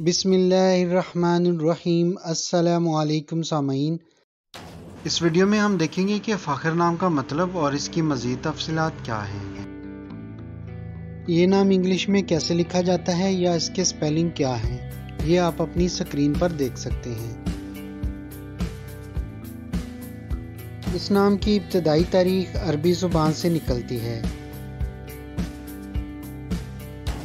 बिसमीम सामीन। इस वीडियो में हम देखेंगे कि फ़ाखर नाम का मतलब और इसकी मज़ीद तफसीत क्या है। ये नाम इंग्लिश में कैसे लिखा जाता है या इसके स्पेलिंग क्या है, ये आप अपनी स्क्रीन पर देख सकते हैं। इस नाम की इब्तदाई तारीख अरबी ज़ुबान से निकलती है।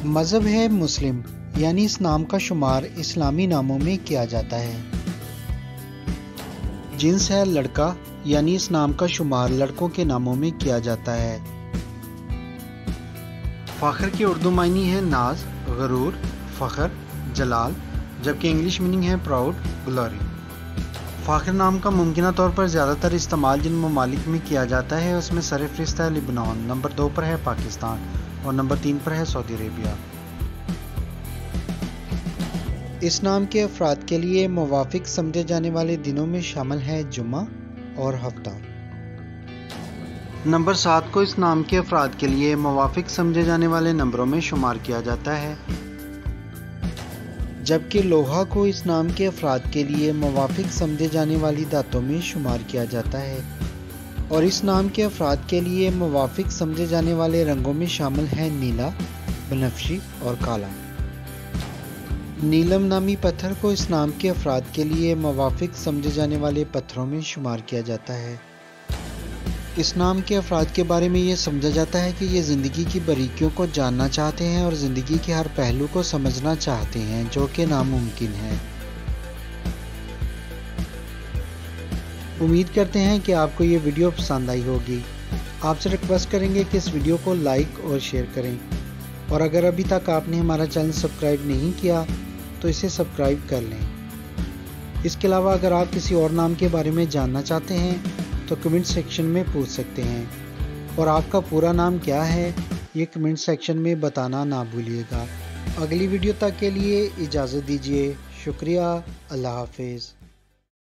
मज़हब है मुस्लिम। यानी इस नाम का शुमार इस्लामी नामों में किया जाता है। जिन्स है लड़का, यानी इस नाम का शुमार लड़कों के नामों में किया जाता है। फ़खर की उर्दू मायनी है नाज, गरूर, फ़खर, जलाल, जबकि इंग्लिश मीनिंग है प्राउड, ग्लोरी। फ़ाखर नाम का मुमकिन तौर पर ज़्यादातर इस्तेमाल जिन ममालिक में किया जाता है, उसमें सरफरिस्त है लिबनान, नंबर दो पर है पाकिस्तान और नंबर तीन पर है सऊदी अरेबिया। इस नाम के अफराद के लिए मुवाफिक समझे जाने वाले दिनों में शामिल है जुमा और हफ़्ता। नंबर सात को इस नाम के अफराद के लिए मुवाफिक समझे जाने वाले नंबरों में शुमार किया जाता है। जबकि लोहा को इस नाम के अफराद के लिए मुवाफिक समझे जाने वाली दातों में शुमार किया जाता है। और इस नाम के अफराद के लिए मुवाफिक समझे जाने वाले रंगों में शामिल हैं नीला, बनफशी और काला। नीलम नामी पत्थर को इस नाम के अफराद के लिए मवाफिक समझे जाने वाले पत्थरों में शुमार किया जाता है। इस नाम के अफराद के बारे में ये समझा जाता है कि ये ज़िंदगी की बारीकियों को जानना चाहते हैं और ज़िंदगी के हर पहलू को समझना चाहते हैं, जो कि नामुमकिन है। उम्मीद करते हैं कि आपको ये वीडियो पसंद आई होगी। आपसे रिक्वेस्ट करेंगे कि इस वीडियो को लाइक और शेयर करें। और अगर अभी तक आपने हमारा चैनल सब्सक्राइब नहीं किया तो इसे सब्सक्राइब कर लें। इसके अलावा अगर आप किसी और नाम के बारे में जानना चाहते हैं तो कमेंट सेक्शन में पूछ सकते हैं। और आपका पूरा नाम क्या है, ये कमेंट सेक्शन में बताना ना भूलिएगा। अगली वीडियो तक के लिए इजाज़त दीजिए। शुक्रिया। अल्लाह हाफिज़।